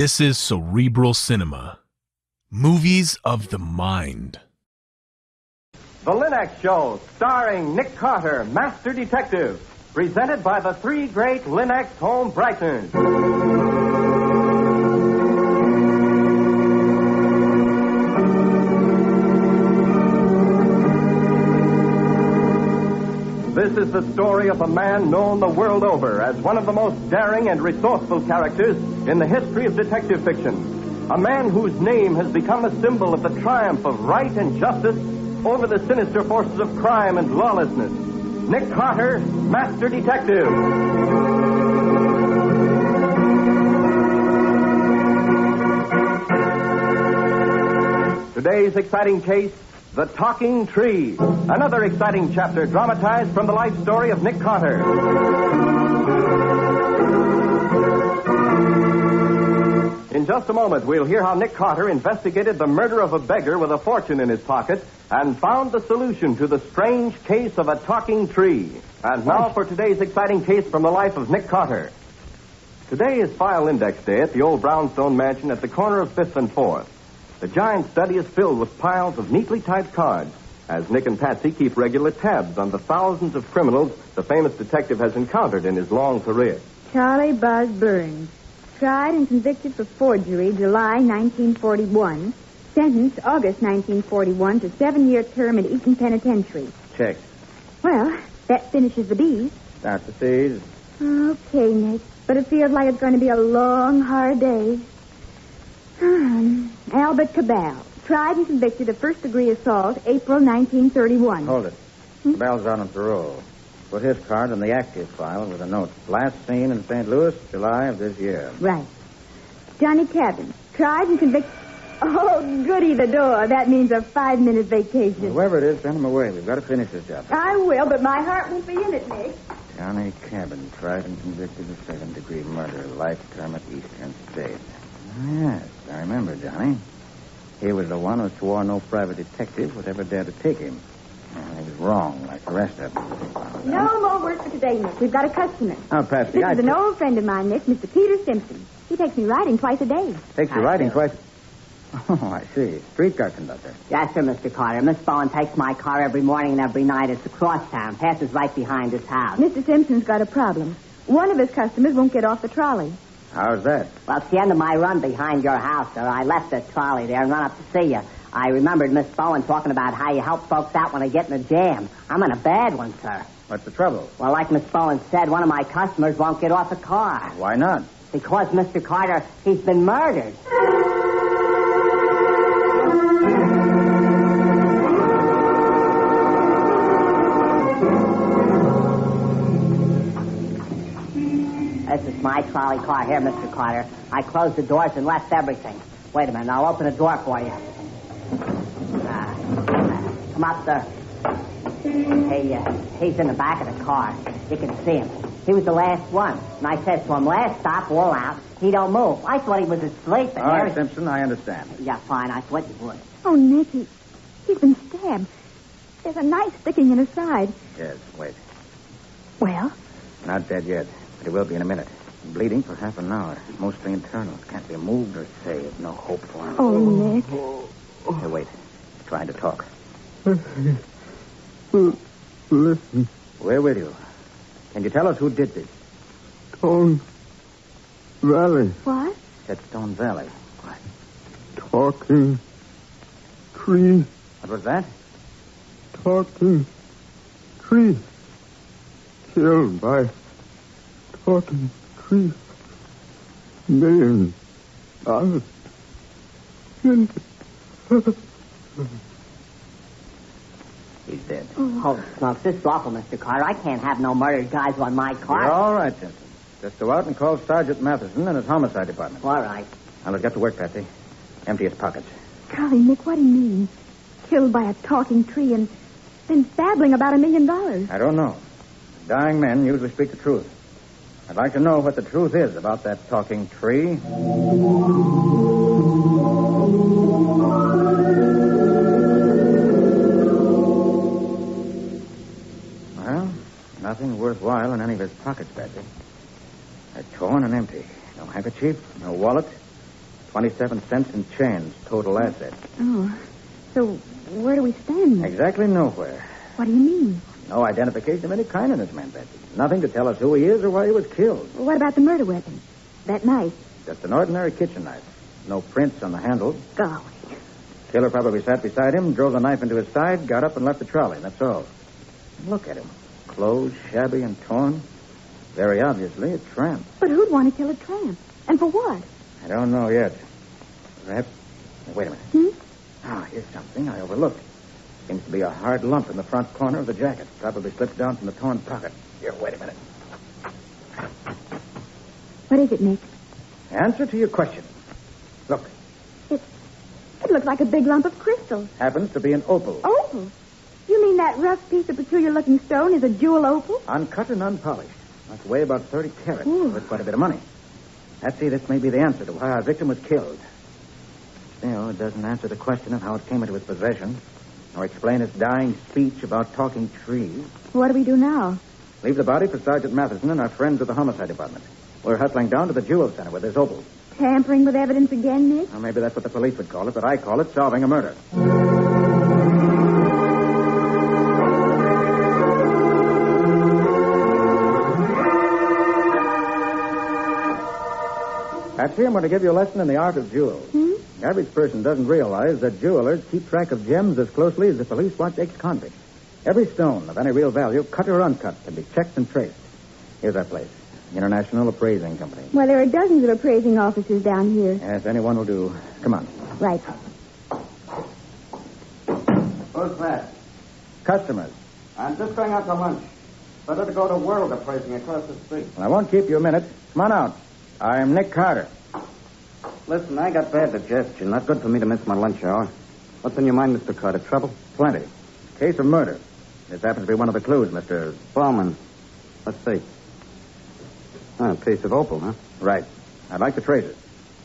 This is Cerebral Cinema. Movies of the mind. The Lin-X Show, starring Nick Carter, Master Detective, presented by the three great Lin-X home brighteners. This is the story of a man known the world over as one of the most daring and resourceful characters in the history of detective fiction. A man whose name has become a symbol of the triumph of right and justice over the sinister forces of crime and lawlessness. Nick Carter, Master Detective. Today's exciting case, The Talking Tree. Another exciting chapter dramatized from the life story of Nick Carter. In just a moment, we'll hear how Nick Carter investigated the murder of a beggar with a fortune in his pocket and found the solution to the strange case of a talking tree. And now for today's exciting case from the life of Nick Carter. Today is file index day at the old brownstone mansion at the corner of 5th and 4th. The giant study is filled with piles of neatly typed cards as Nick and Patsy keep regular tabs on the thousands of criminals the famous detective has encountered in his long career. Charlie Buzz Burns, tried and convicted for forgery July 1941, sentenced August 1941 to seven-year term at Eaton Penitentiary. Check. Well, that finishes the B's. That's the C's. Okay, Nick, but it feels like it's going to be a long, hard day. Hmm. Albert Cabal, tried and convicted of first-degree assault April 1931. Hold it. Hmm? Bell's out on parole. Put his card in the active file with a note. Last seen in St. Louis, July of this year. Right. Johnny Cabin, tried and convicted... Oh, goody the door. That means a five-minute vacation. Whoever it is, send him away. We've got to finish this job. I will, but my heart won't be in it, Nick. Johnny Cabin, tried and convicted of second degree murder, life term at Eastern State. Yes, Johnny. He was the one who swore no private detective would ever dare to take him. And he was wrong, like the rest of them. No more work for today, Nick. We've got a customer. Oh, now, Patsy, This I... is an old friend of mine, Nick, Mr. Peter Simpson. He takes me riding twice a day. Takes you riding twice... Oh, I see. Streetcar conductor. Yes, sir, Mr. Carter. Miss Bowen takes my car every morning and every night. It's across town. Passes right behind his house. Mr. Simpson's got a problem. One of his customers won't get off the trolley. How's that? Well, it's the end of my run behind your house, sir. I left the trolley there and run up to see you. I remembered Miss Bowen talking about how you help folks out when they get in a jam. I'm in a bad one, sir. What's the trouble? Well, like Miss Bowen said, one of my customers won't get off the car. Why not? Because, Mr. Carter, he's been murdered. My trolley car here, Mr. Carter. I closed the doors and left everything. Wait a minute, I'll open the door for you. Uh, come up, sir. He, uh, he's in the back of the car. You can see him. He was the last one. And I said to him, last stop, all out. He don't move. I thought he was asleep. And All right, there- Simpson, I understand. Yeah, fine. I thought you would. Oh, Nicky, he, he's been stabbed. There's a knife sticking in his side. Yes, wait. Well, Not dead yet, but he will be in a minute. Bleeding for half an hour. Mostly internal. Can't be moved or saved. No hope for him. oh, Nick. Hey, wait. He's trying to talk. Listen, We're with you. Can you tell us who did this? Stone Valley, What? Said Stone Valley. What? talking tree, What was that? talking tree. Killed by talking tree. Million dollars. He's dead. Oh, smokes. This is awful, Mr. Carter. I can't have no murdered guys on my car. You're all right, Simpson. Just go out and call Sergeant Matheson and his homicide department. All right. Now, let's get to work, Patsy. Empty his pockets. Golly, Nick, what do you mean? Killed by a talking tree and then babbling about a million dollars. I don't know. Dying men usually speak the truth. I'd like to know what the truth is about that talking tree. Well, nothing worthwhile in any of his pockets, Patsy. They're torn and empty. No handkerchief, no wallet, 27 cents in change, total assets. Oh. So where do we stand? Exactly nowhere. What do you mean? No identification of any kind in this man, Patsy. Nothing to tell us who he is or why he was killed. Well, what about the murder weapon? That knife. Just an ordinary kitchen knife. No prints on the handle. Golly. Killer probably sat beside him, drove the knife into his side, got up and left the trolley. That's all. Look at him. Clothes shabby and torn. Very obviously a tramp. But who'd want to kill a tramp? And for what? I don't know yet. Perhaps. Wait a minute. Hmm? Ah, here's something I overlooked. Seems to be a hard lump in the front corner of the jacket. Probably slipped down from the torn pocket. Here, wait a minute. What is it, Nick? Answer to your question. Look, It it looks like a big lump of crystal. happens to be an opal. Opal? You mean that rough piece of peculiar-looking stone is a jewel opal? Uncut and unpolished. Must weigh about 30 carats. Ooh. Worth quite a bit of money. Let's see, this may be the answer to why our victim was killed. Still, it doesn't answer the question of how it came into his possession, or explain his dying speech about talking trees. What do we do now? Leave the body for Sergeant Matheson and our friends at the homicide department. We're hustling down to the jewel center with this opal. Tampering with evidence again, Nick? Well, maybe that's what the police would call it, but I call it solving a murder. Patsy, I'm going to give you a lesson in the art of jewels. The average person doesn't realize that jewelers keep track of gems as closely as the police watch ex-convicts. Every stone of any real value, cut or uncut, can be checked and traced. Here's our place, International Appraising Company. Well, there are dozens of appraising offices down here. Yes, anyone will do. Come on. Right. Who's that? Customers. I'm just going out to lunch. Better to go to World Appraising across the street. Well, I won't keep you a minute. Come on out. I'm Nick Carter. Listen, I got bad digestion. Not good for me to miss my lunch hour. What's in your mind, Mr. Carter? Trouble? Plenty. Case of murder. This happens to be one of the clues, Mr. Bowman. Let's see. Ah, a piece of opal, huh? Right. I'd like to trace it.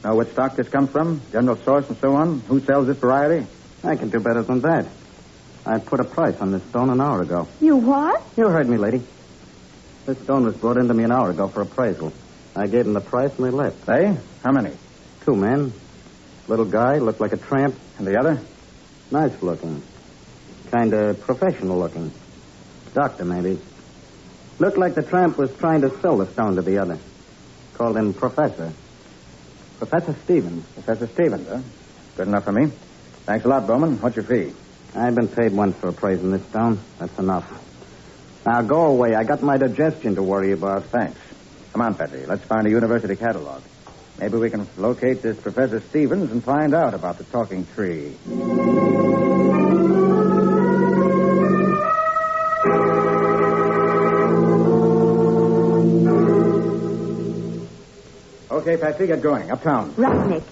Know which stock this comes from, general source, and so on. Who sells this variety? I can do better than that. I put a price on this stone an hour ago. You what? You heard me, lady. This stone was brought into me an hour ago for appraisal. I gave them the price and they left. They? How many? Two men. Little guy, looked like a tramp. And the other? Nice looking. Kind of professional looking. Doctor, maybe. Looked like the tramp was trying to sell the stone to the other. Called him Professor. Professor Stevens. Professor Stevens, huh? Good enough for me. Thanks a lot, Bowman. What's your fee? I've been paid once for appraising this stone. That's enough. Now go away. I got my digestion to worry about. Thanks. Come on, Patsy. Let's find a university catalog. Maybe we can locate this Professor Stevens and find out about the talking tree. Okay, Patsy, get going. Uptown. Right, Nick.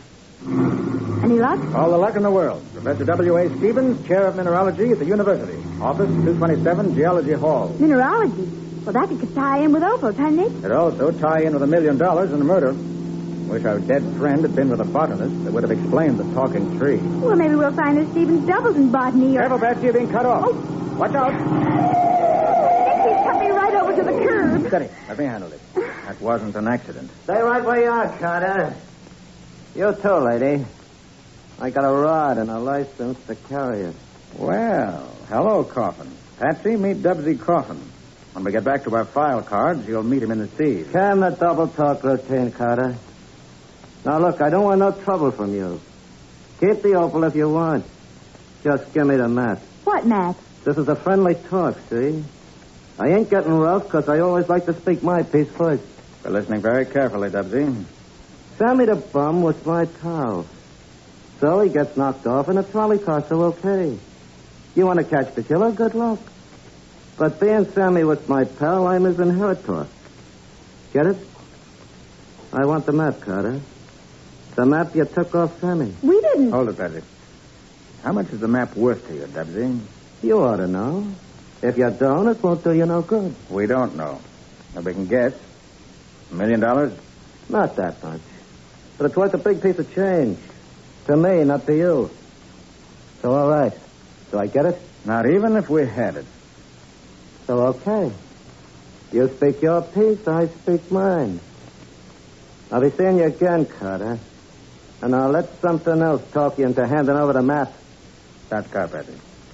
Any luck? All the luck in the world. Professor W.A. Stevens, Chair of Mineralogy at the University. Office 227, Geology Hall. Mineralogy. Well, that could tie in with opals, huh, Nick? It It also tie in with a million dollars and the murder. Wish our dead friend had been with a botanist that would have explained the talking tree. Well, maybe we'll find that Stevens doubles in botany or... Careful, Patsy, you're being cut off. Oh. Watch out. Nick, he's cut me right over to the curb. Steady. Let me handle it. That wasn't an accident. Stay right where you are, Carter. You too, lady. I got a rod and a license to carry it. Well, hello, Coffin. Patsy, meet Dubsy Coffin. When we get back to our file cards, you'll meet him in the C's. Can the double talk routine, Carter. Now, look, I don't want no trouble from you. Keep the opal if you want. Just give me the map. What, map? This is a friendly talk, see? I ain't getting rough because I always like to speak my piece first. We're listening very carefully, Dubsy. Sammy the bum was my pal. So he gets knocked off in a trolley car, so okay. You want to catch the killer? Good luck. But being Sammy was my pal, I'm his inheritor. Get it? I want the map, Carter. The map you took off Sammy. We didn't. Hold it, Patsy. How much is the map worth to you, Dubsy? You ought to know. If you don't, it won't do you no good. We don't know. But we can guess. A million dollars? Not that much. But it's worth a big piece of change. To me, not to you. So, all right. Do I get it? Not even if we had it. So, okay. You speak your piece, I speak mine. I'll be seeing you again, Carter. And I'll let something else talk you into handing over the map. Start car, Patsy.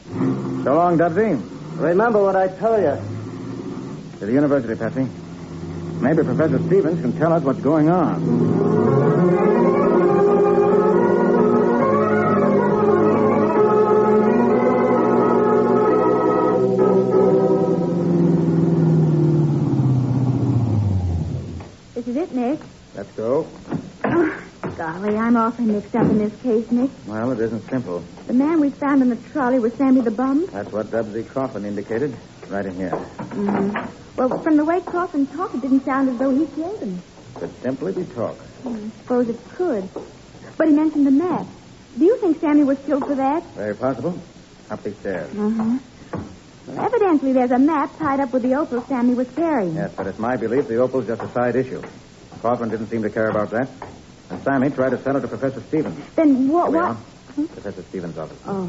So long, Dubsy. Remember what I told you. To the university, Patsy. Maybe Professor Stevens can tell us what's going on. This is it, Nick. Let's go. Golly, I'm awfully mixed up in this case, Nick. Well, it isn't simple. The man we found in the trolley was Sammy the bum. That's what Dubsy Coffin indicated. Right in here. Mm-hmm. Well, from the way Coffin talked, it didn't sound as though he killed him. Could simply be talk. I suppose it could. But he mentioned the map. Do you think Sammy was killed for that? Very possible. Up these stairs. Uh-huh. Well, evidently there's a map tied up with the opal Sammy was carrying. Yes, but it's my belief the opal's just a side issue. Coffin didn't seem to care about that. And Sammy tried to sell it to Professor Stevens. Then what? Here what? are. Professor Stevens' office. Oh.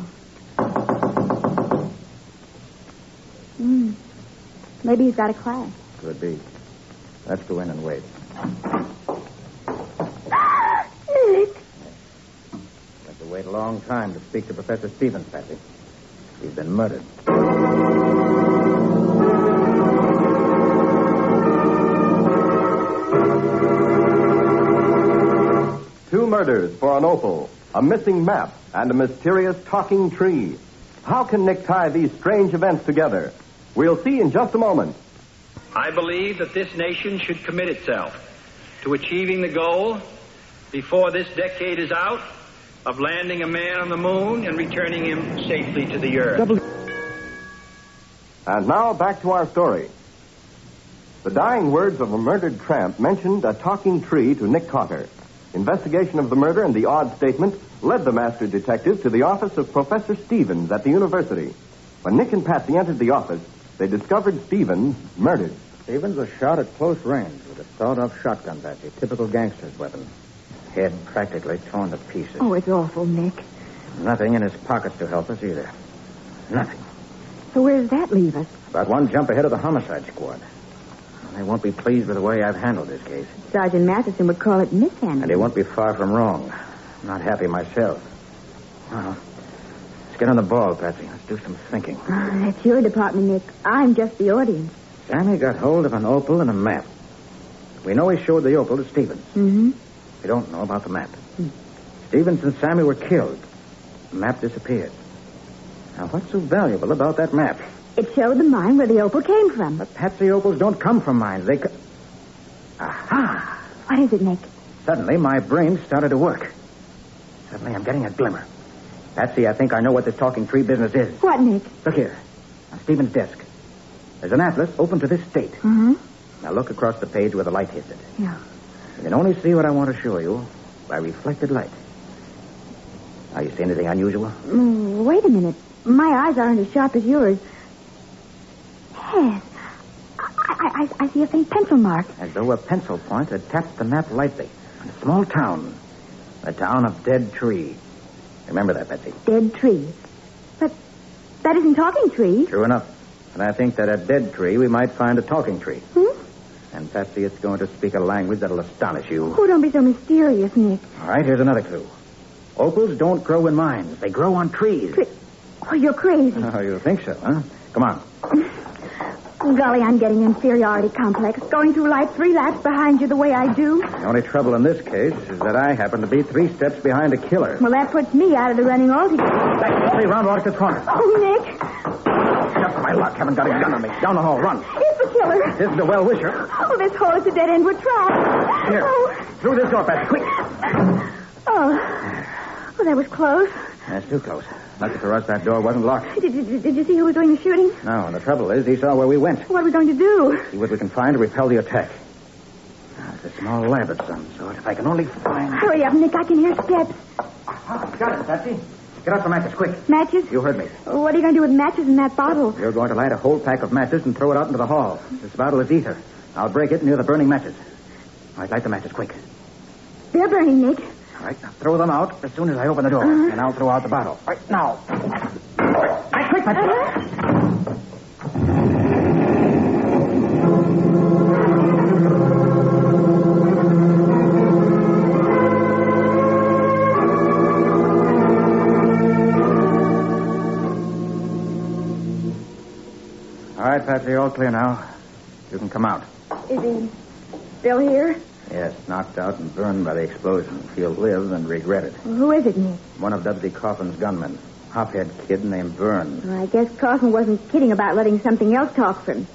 Hmm. Maybe he's got a class. Could be. Let's go in and wait. Nick! We have to wait a long time to speak to Professor Stevens, Patsy. He's been murdered. Murders for an opal, a missing map, and a mysterious talking tree. How can Nick tie these strange events together? We'll see in just a moment. I believe that this nation should commit itself to achieving the goal before this decade is out of landing a man on the moon and returning him safely to the earth. And now back to our story. The dying words of a murdered tramp mentioned a talking tree to Nick Carter. Investigation of the murder and the odd statement led the master detective to the office of Professor Stevens at the university. When Nick and Patsy entered the office, they discovered Stevens murdered. Stevens was shot at close range with a sawed-off shotgun, Patsy. Typical gangster's weapon. Head practically torn to pieces. Oh, it's awful, Nick. Nothing in his pockets to help us either. Nothing. So where does that leave us? About one jump ahead of the homicide squad. They won't be pleased with the way I've handled this case. Sergeant Matheson would call it mishandling. And he won't be far from wrong. I'm not happy myself. Well, let's get on the ball, Patsy. Let's do some thinking. Ah, that's your department, Nick. I'm just the audience. Sammy got hold of an opal and a map. We know he showed the opal to Stevens. Mm-hmm. We don't know about the map. Stevens and Sammy were killed. The map disappeared. Now, what's so valuable about that map? It showed the mine where the opal came from. But Patsy opals don't come from mines. They. Co- Aha! What is it, Nick? Suddenly, my brain started to work. Suddenly, I'm getting a glimmer. Patsy, I think I know what this talking tree business is. What, Nick? Look here, on Stevens' desk. There's an atlas open to this state. Mm-hmm. Now look across the page where the light hits it. Yeah. You can only see what I want to show you by reflected light. Now, you see anything unusual? Mm, wait a minute. My eyes aren't as sharp as yours. Yes. I, I, I, I see a faint pencil mark. As though a pencil point had tapped the map lightly. A small town. The town of Dead Tree. Remember that, Patsy. Dead tree. But that isn't talking tree. True enough. And I think that at Dead Tree we might find a talking tree. Hmm? And Patsy, it's going to speak a language that'll astonish you. Oh, don't be so mysterious, Nick. All right, here's another clue. Opals don't grow in mines. They grow on trees. Tre- Oh, you're crazy. Oh, you think so, huh? Come on. Golly, I'm getting inferiority complex. Going through life three laps behind you the way I do. The only trouble in this case is that I happen to be three steps behind a killer. Well, that puts me out of the running altogether. Back, three round walk to the corner. Oh, Nick. Just my luck. Haven't got a gun on me. Down the hall. Run. It's the killer. This is a well-wisher. Oh, this hole is a dead end. We're trapped. Here. Oh. Through this door, Patsy. Quick. Oh. Well, that was close. That's too close. Lucky for us, that door wasn't locked. Did, did, did you see who was doing the shooting? No, and the trouble is, he saw where we went. What are we going to do? See what we can find to repel the attack. Now, it's a small lab of some sort. If I can only find... Hurry up, Nick. I can hear steps. Oh, got it, Patsy. Get out the matches, quick. Matches? You heard me. What are you going to do with matches in that bottle? You're going to light a whole pack of matches and throw it out into the hall. This bottle is ether. I'll break it near the burning matches. All right, light the matches, quick. They're burning, Nick. All right, now throw them out as soon as I open the door, uh-huh. and I'll throw out the bottle. All right now. All right, quick, my. Uh-huh. All right, Patsy, all clear now. You can come out. Is he still here? Yes, knocked out and burned by the explosion. He'll live and regret it. Who is it, Nick? One of Dubsy Coffin's gunmen. Hophead kid named Burns. Well, I guess Coffin wasn't kidding about letting something else talk for him.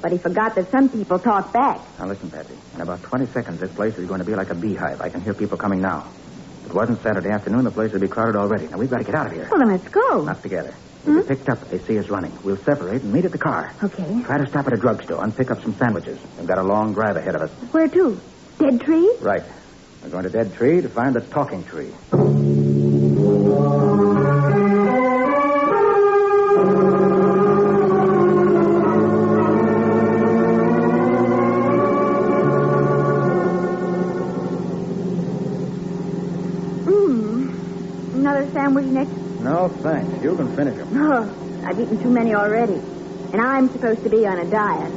But he forgot that some people talk back. Now listen, Patsy. In about 20 seconds, this place is going to be like a beehive. I can hear people coming now. If it wasn't Saturday afternoon, the place would be crowded already. Now we've got to get out of here. Well, then let's go. Not together. We'll be hmm? picked up if they see us running. We'll separate and meet at the car. Okay. Try to stop at a drugstore and pick up some sandwiches. We've got a long drive ahead of us. Where to? Dead tree? Right. We're going to Dead Tree to find the talking tree. Mmm. Another sandwich, Nick? No, thanks. You can finish them. Oh, I've eaten too many already. And I'm supposed to be on a diet.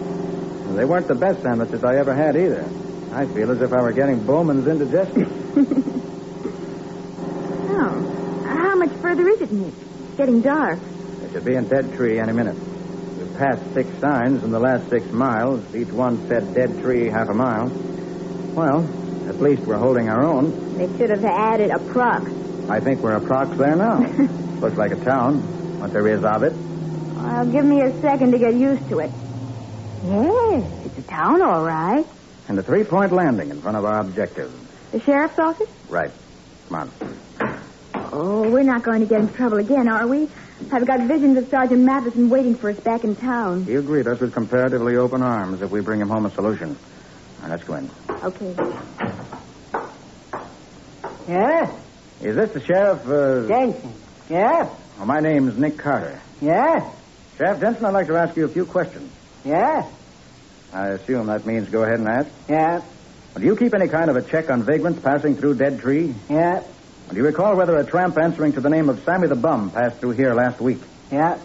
They weren't the best sandwiches I ever had either. I feel as if I were getting Bowman's indigestion. Oh. How much further is it, Nick? It's getting dark. It should be in Dead Tree any minute. We've passed six signs in the last six miles. Each one said Dead Tree half a mile. Well, at least we're holding our own. They should have added a prox. I think we're approx there now. Looks like a town, what there is of it. Well, give me a second to get used to it. Yes, it's a town, all right. And a three-point landing in front of our objective. The sheriff's office? Right. Come on. Oh, we're not going to get into trouble again, are we? I've got visions of Sergeant Matheson waiting for us back in town. He'll greet us with comparatively open arms if we bring him home a solution. Now, let's go in. Okay. Yeah? Is this the sheriff? Uh... Denson. Yeah? Well, my name's Nick Carter. Yeah? Sheriff Denson, I'd like to ask you a few questions. Yeah? I assume that means go ahead and ask. Yeah? Do you keep any kind of a check on vagrants passing through Dead Tree? Yeah? Do you recall whether a tramp answering to the name of Sammy the Bum passed through here last week? Yeah?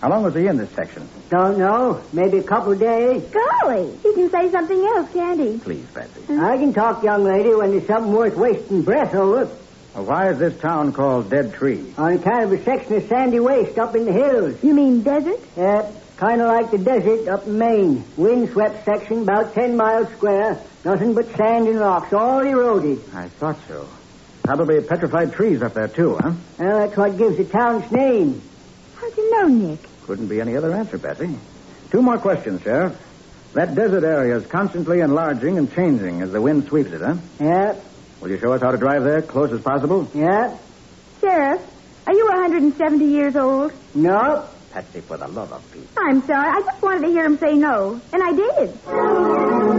How long was he in this section? Don't know. Maybe a couple of days. Golly, he can say something else, can't he? Please, Patsy. I can talk, young lady, when there's something worth wasting breath over. Well, why is this town called Dead Tree? On account of a section of sandy waste up in the hills. You mean desert? Yeah, kind of like the desert up in Maine. Windswept section, about ten miles square. Nothing but sand and rocks, all eroded. I thought so. Probably petrified trees up there, too, huh? Well, that's what gives the town's name. How'd you know, Nick? Couldn't be any other answer, Patsy. Two more questions, Sheriff. That desert area is constantly enlarging and changing as the wind sweeps it, huh? Yeah, Will you show us how to drive there, close as possible? yeah. Sheriff, are you 170 years old? No. Patsy, for the love of Pete. I'm sorry. I just wanted to hear him say no. And I did.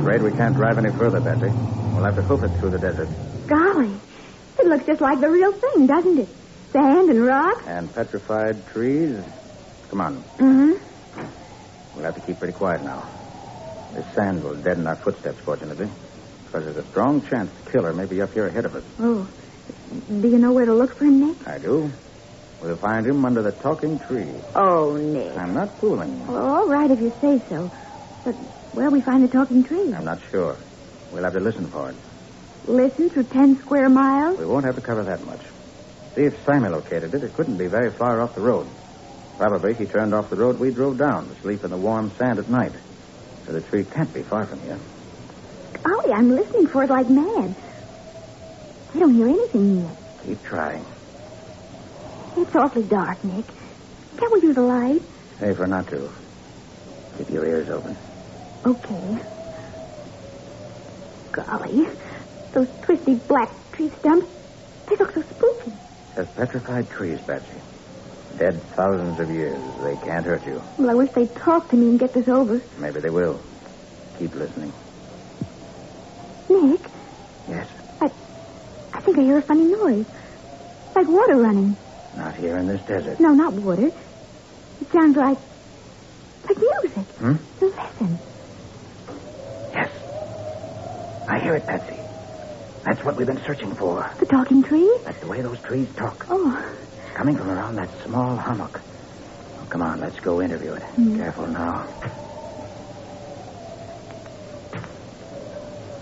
Afraid we can't drive any further, Patsy. We'll have to hoof it through the desert. Golly, it looks just like the real thing, doesn't it? Sand and rocks. And petrified trees. Come on. Mm-hmm. We'll have to keep pretty quiet now. This sand will deaden our footsteps, fortunately. Because there's a strong chance the killer may be up here ahead of us. Oh, do you know where to look for him, Nick? I do. We'll find him under the talking tree. Oh, Nick. I'm not fooling. Well, all right if you say so. But where'll we find the talking tree? I'm not sure. We'll have to listen for it. Listen through ten square miles? We won't have to cover that much. See if Sammy located it. It couldn't be very far off the road. Probably he turned off the road we drove down to sleep in the warm sand at night. So the tree can't be far from here. Golly, I'm listening for it like mad. I don't hear anything yet. Keep trying. It's awfully dark, Nick. Can't we use a light? Safer not to. Keep your ears open. Okay. Golly, those twisty black tree stumps, they look so spooky. Just petrified trees, Patsy. Dead thousands of years. They can't hurt you. Well, I wish they'd talk to me and get this over. Maybe they will. Keep listening. Nick, Yes, I I think I hear a funny noise. Like water running. not here in this desert. No, not water. It sounds like. like music. Hmm? Listen. Yes. I hear it, Patsy. That's what we've been searching for. The talking tree? That's the way those trees talk. Oh, coming from around that small hummock. Oh, come on, let's go interview it. Hmm. Careful now.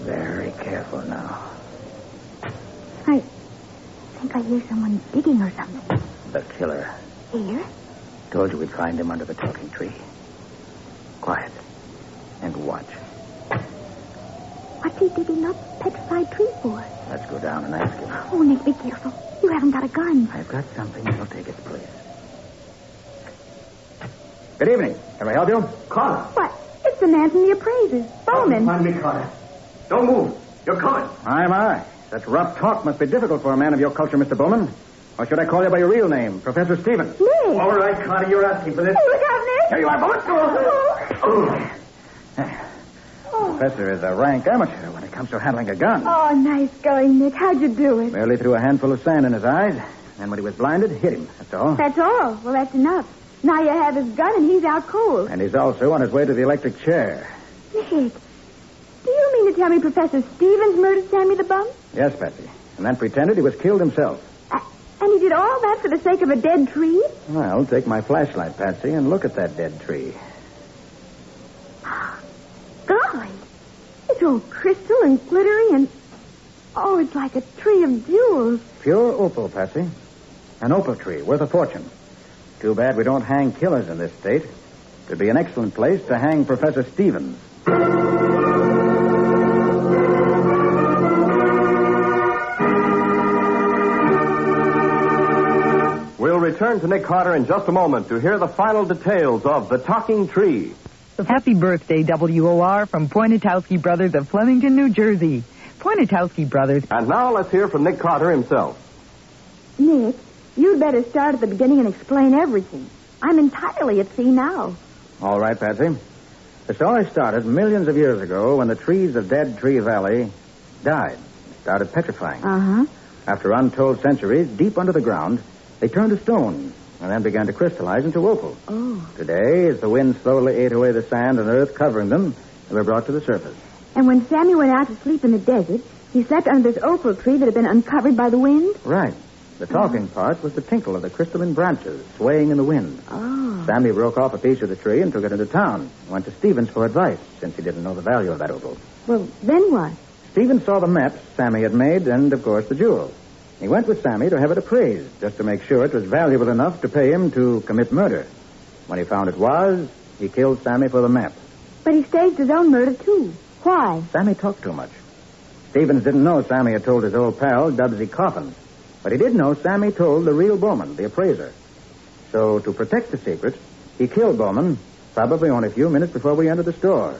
Very careful now. I think I hear someone digging or something. The killer. Here? Told you we'd find him under the talking tree. Quiet. And watch. What's he digging up petrified tree for? Let's go down and ask him. Oh, Nick, be careful. You haven't got a gun. I've got something that'll take its place. Good evening. Can I help you? Carter. What? It's the man from the appraisers, Bowman. Find me, Carter. Don't move. You're coming. Aye, my. Such rough talk must be difficult for a man of your culture, Mr. Bowman. Or should I call you by your real name, Professor Stevens? Nick! All right, Carter, you're asking for this. Hey, look out, Nick! Here you are, Bowman. Oh. oh. Professor is a rank amateur when it comes to handling a gun. oh, nice going, Nick. How'd you do it? Merely threw a handful of sand in his eyes, and when he was blinded, hit him. That's all. That's all. Well, that's enough. Now you have his gun and he's out cold. And he's also on his way to the electric chair. Nick, do you mean to tell me Professor Stevens murdered Sammy the Bum? Yes, Patsy. And then pretended he was killed himself. Uh, and he did all that for the sake of a dead tree? Well, take my flashlight, Patsy, and look at that dead tree. Golly. It's all crystal and glittery and. Oh, it's like a tree of jewels. Pure opal, Patsy. An opal tree worth a fortune. Too bad we don't hang killers in this state. It'd be an excellent place to hang Professor Stevens. We'll return to Nick Carter in just a moment to hear the final details of The Talking Tree. Happy birthday, WOR, from Poinatowski Brothers of Flemington, New Jersey. Poinatowski Brothers. And now let's hear from Nick Carter himself. Nick, you'd better start at the beginning and explain everything. I'm entirely at sea now. All right, Patsy. The story started millions of years ago when the trees of Dead Tree Valley died, started petrifying. Uh huh. After untold centuries, deep under the ground, they turned to stone and then began to crystallize into opal. Oh. Today, as the wind slowly ate away the sand and earth covering them, they were brought to the surface. And when Sammy went out to sleep in the desert, he slept under this opal tree that had been uncovered by the wind? Right. The talking oh. part was the tinkle of the crystalline branches swaying in the wind. Oh. Sammy broke off a piece of the tree and took it into town. Went to Stevens for advice, since he didn't know the value of that opal. Well, then what? Stevens saw the maps Sammy had made and, of course, the jewel. He went with Sammy to have it appraised, just to make sure it was valuable enough to pay him to commit murder. When he found it was, he killed Sammy for the map. But he staged his own murder, too. Why? Sammy talked too much. Stevens didn't know Sammy had told his old pal, Dubsy Coffin. But he did know Sammy told the real Bowman, the appraiser. So, to protect the secret, he killed Bowman, probably only a few minutes before we entered the store.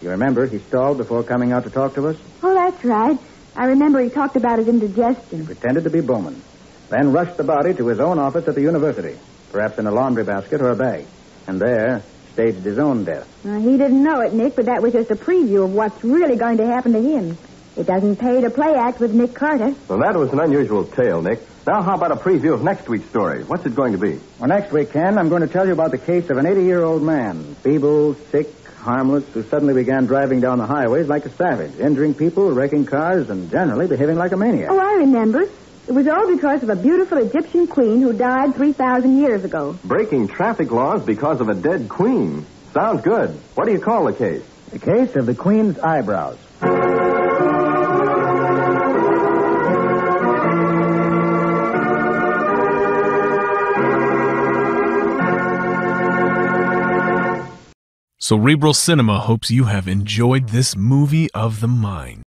You remember he stalled before coming out to talk to us? Oh, that's right. I remember he talked about his indigestion. Pretended to be Bowman. Then rushed the body to his own office at the university, perhaps in a laundry basket or a bag. And there, staged his own death. He didn't know it, Nick, but that was just a preview of what's really going to happen to him. It doesn't pay to play act with Nick Carter. Well, that was an unusual tale, Nick. Now, how about a preview of next week's story? What's it going to be? Well, next week, Ken, I'm going to tell you about the case of an 80 year old man, feeble, sick, harmless, who suddenly began driving down the highways like a savage, injuring people, wrecking cars, and generally behaving like a maniac. Oh, I remember. It was all because of a beautiful Egyptian queen who died 3,000 years ago. Breaking traffic laws because of a dead queen. Sounds good. What do you call the case? The case of the Queen's eyebrows. Cerebral Cinema hopes you have enjoyed this movie of the mind.